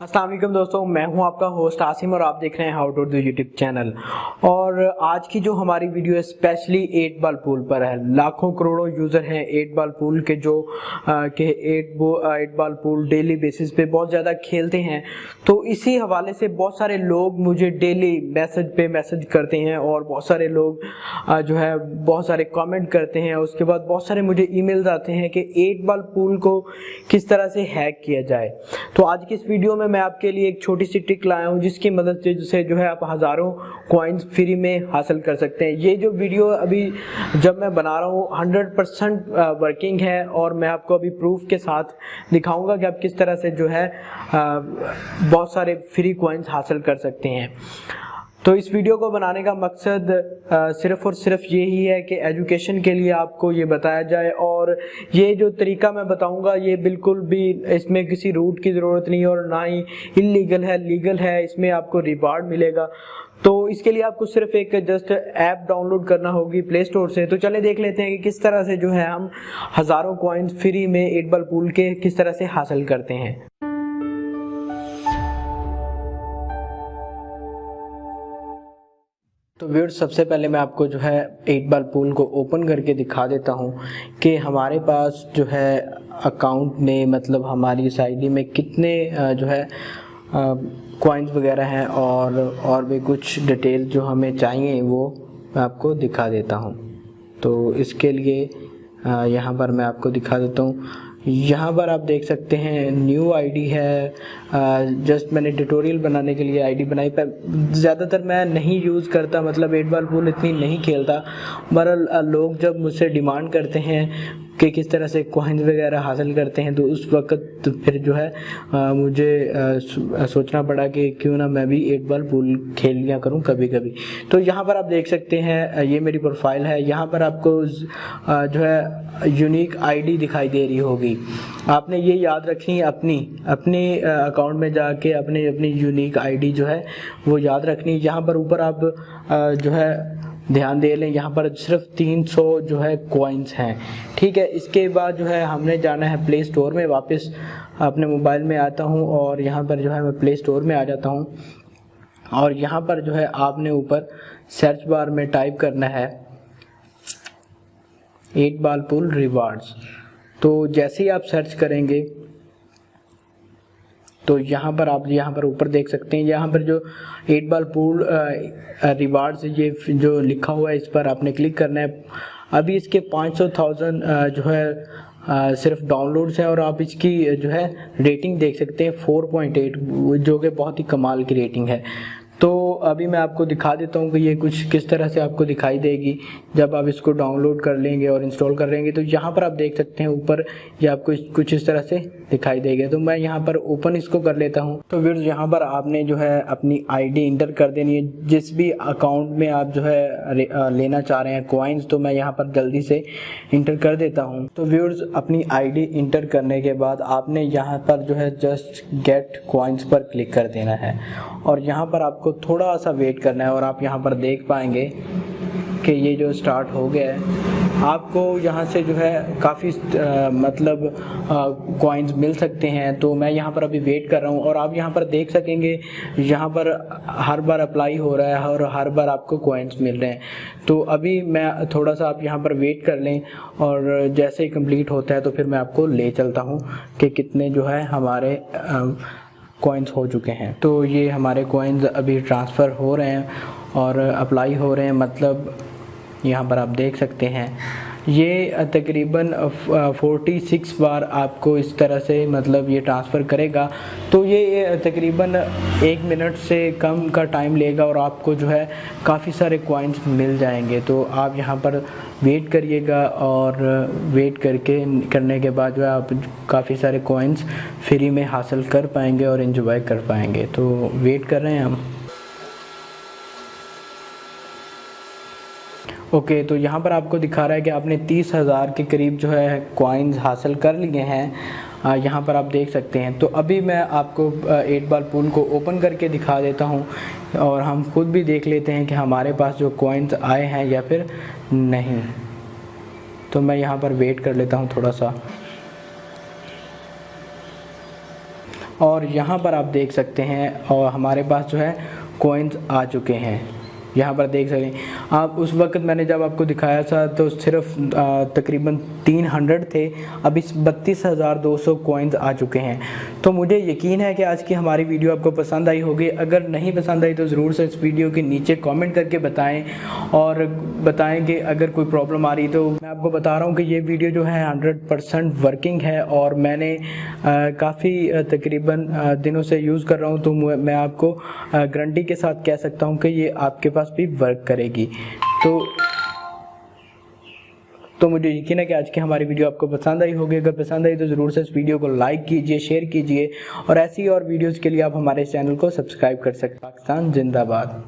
असलम दोस्तों मैं हूँ आपका होस्ट आसिम और आप देख रहे हैं how to do YouTube channel और आज की जो हमारी वीडियो है स्पेशली एट बाल पूल पर है। लाखों करोड़ों यूज़र हैं एट बाल पूल के जो आ, के eight eight ball pool daily basis पे बहुत ज़्यादा खेलते हैं। तो इसी हवाले से बहुत सारे लोग मुझे डेली मैसेज पे मैसेज करते हैं और बहुत सारे लोग आ, जो है बहुत सारे कॉमेंट करते हैं। उसके बाद बहुत सारे मुझे ई आते हैं कि एट बाल पूल को किस तरह से हैक किया जाए। तो आज की इस वीडियो में मैं आपके लिए एक छोटी सी ट्रिक लाया हूँ, जिसकी मदद से जो है आप हज़ारों कॉइन्स फ्री में हासिल कर सकते हैं। ये जो वीडियो अभी जब मैं बना रहा हूँ हंड्रेड परसेंट वर्किंग है और मैं आपको अभी प्रूफ के साथ दिखाऊँगा कि आप किस तरह से जो है बहुत सारे फ्री कॉइन्स हासिल कर सकते हैं। तो इस वीडियो को बनाने का मकसद सिर्फ़ और सिर्फ़ ये ही है कि एजुकेशन के लिए आपको ये बताया जाए। और ये जो तरीका मैं बताऊँगा, ये बिल्कुल भी इसमें किसी रूट की ज़रूरत नहीं और ना ही इलीगल है। लीगल है, इसमें आपको रिवार्ड मिलेगा। तो इसके लिए आपको सिर्फ़ एक जस्ट ऐप डाउनलोड करना होगी प्ले स्टोर से। तो चले देख लेते हैं कि किस तरह से जो है हम हज़ारों कॉइन्स फ्री में एट बल पूल के किस तरह से हासिल करते हैं। तो व्यूअर्स सबसे पहले मैं आपको जो है एट बार पूल को ओपन करके दिखा देता हूँ कि हमारे पास जो है अकाउंट में मतलब हमारी इस आईडी में कितने जो है कॉइन्स वगैरह हैं और और भी कुछ डिटेल जो हमें चाहिए, वो मैं आपको दिखा देता हूँ। तो इसके लिए यहाँ पर मैं आपको दिखा देता हूँ। यहाँ पर आप देख सकते हैं न्यू आईडी है। जस्ट मैंने ट्यूटोरियल बनाने के लिए आईडी बनाई। पर ज़्यादातर मैं नहीं यूज़ करता मतलब एट बॉल पूल इतनी नहीं खेलता। मगर लोग जब मुझसे डिमांड करते हैं कि किस तरह से कॉइन्स वगैरह हासिल करते हैं तो उस वक्त फिर जो है आ, मुझे आ, सोचना पड़ा कि क्यों ना मैं भी एट बॉल पूल खेल लिया करूँ कभी कभी तो यहाँ पर आप देख सकते हैं ये मेरी प्रोफ़ाइल है। यहाँ पर आपको जो है यूनिक आईडी दिखाई दे रही होगी। आपने ये याद रखनी अपनी अपनी अकाउंट में जाके अपने अपनी यूनिक आईडी जो है वो याद रखनी। यहाँ पर ऊपर आप जो है ध्यान दे लें, यहाँ पर सिर्फ़ 300 जो है कॉइन्स हैं। ठीक है, इसके बाद जो है हमने जाना है प्ले स्टोर में, वापस अपने मोबाइल में आता हूँ और यहाँ पर जो है मैं प्ले स्टोर में आ जाता हूँ। और यहाँ पर जो है आपने ऊपर सर्च बार में टाइप करना है एट बाल पुल रिवार्ड्स तो जैसे ही आप सर्च करेंगे तो यहाँ पर आप यहाँ पर ऊपर देख सकते हैं। यहाँ पर जो एट बाल पूल रिवार्ड्स ये जो लिखा हुआ है इस पर आपने क्लिक करना है। अभी इसके पाँच सौ थाउज़ेंड जो है आ, सिर्फ़ डाउनलोड्स हैं और आप इसकी जो है रेटिंग देख सकते हैं। 4.8 जो कि बहुत ही कमाल की रेटिंग है। तो अभी मैं आपको दिखा देता हूँ कि ये कुछ किस तरह से आपको दिखाई देगी। जब आप इसको डाउनलोड कर लेंगे और इंस्टॉल कर लेंगे तो यहाँ पर आप देख सकते हैं ऊपर ये आपको कुछ इस तरह से दिखाई देगा। तो मैं यहाँ पर ओपन इसको कर लेता हूँ। तो फिर यहाँ पर आपने जो है अपनी आईडी इंटर कर देनी है। जिस भी अकाउंट में आप जो है लेना चाह रहे हैं क्वाइंस तो मैं यहाँ पर जल्दी से इंटर कर देता हूँ। तो व्यूर्स अपनी आईडी इंटर करने के बाद आपने यहाँ पर जो है जस्ट गेट क्वाइंस पर क्लिक कर देना है। और यहाँ पर आपको आपको थोड़ा सा वेट करना है और आप यहाँ पर देख पाएँगे कि ये जो स्टार्ट हो गया है, आपको यहाँ से जो है काफ़ी मतलब कॉइन्स मिल सकते हैं। तो मैं यहाँ पर अभी वेट कर रहा हूँ और आप यहाँ पर देख सकेंगे, यहाँ पर हर बार अप्लाई हो रहा है और हर बार आपको कॉइन्स मिल रहे हैं। तो अभी मैं थोड़ा सा आप यहाँ पर वेट कर लें और जैसे ही कंप्लीट होता है तो फिर मैं आपको ले चलता हूँ कि कितने जो है हमारे कॉइन्स हो चुके हैं। तो ये हमारे कॉइन्स अभी ट्रांसफ़र हो रहे हैं और अप्लाई हो रहे हैं। मतलब यहाँ पर आप देख सकते हैं। ये तकरीबन 46 बार आपको इस तरह से मतलब ये ट्रांसफ़र करेगा। तो ये तकरीबन, एक मिनट से कम का टाइम लेगा और आपको जो है, काफ़ी सारे कॉइन्स मिल जाएँगे। तो आप यहाँ पर वेट करिएगा और वेट करके, करने के बाद जो है, आप काफ़ी सारे कॉइन्स फ्री में हासिल कर पाएँगे और इन्जॉय कर पाएँगे। तो वेट कर रहे हैं हम। ओके okay, तो यहाँ पर आपको दिखा रहा है कि आपने तीस हज़ार के करीब जो है कॉइन्स हासिल कर लिए हैं। यहाँ पर आप देख सकते हैं। तो अभी मैं आपको एट बार पूल को ओपन करके दिखा देता हूँ और हम खुद भी देख लेते हैं कि हमारे पास जो कॉइन्स आए हैं या फिर नहीं। तो मैं यहाँ पर वेट कर लेता हूँ थोड़ा सा। और यहाँ पर आप देख सकते हैं और हमारे पास जो है कोइंस आ चुके हैं। यहाँ पर देख सकें। आप उस वक्त मैंने जब आपको दिखाया था तो सिर्फ़ तकरीबन तीन हंड्रेड थे। अब इस बत्तीस हज़ार दो सौ आ चुके हैं। तो मुझे यकीन है कि आज की हमारी वीडियो आपको पसंद आई होगी। अगर नहीं पसंद आई तो ज़रूर से इस वीडियो के नीचे कमेंट करके बताएँ। और बताएँ कि अगर कोई प्रॉब्लम आ रही तो मैं आपको बता रहा हूँ कि ये वीडियो जो है, हंड्रेड वर्किंग है। और मैंने काफ़ी तकरीबन दिनों से यूज़ कर रहा हूँ। तो मैं आपको गारंटी के साथ कह सकता हूँ कि ये आपके पास भी वर्क करेगी। तो तो मुझे यकीन है कि आज की हमारी वीडियो आपको पसंद आई होगी। अगर पसंद आई तो ज़रूर से इस वीडियो को लाइक कीजिए शेयर कीजिए और ऐसी और वीडियोज़ के लिए आप हमारे चैनल को सब्सक्राइब कर सकते पाकिस्तान जिंदाबाद।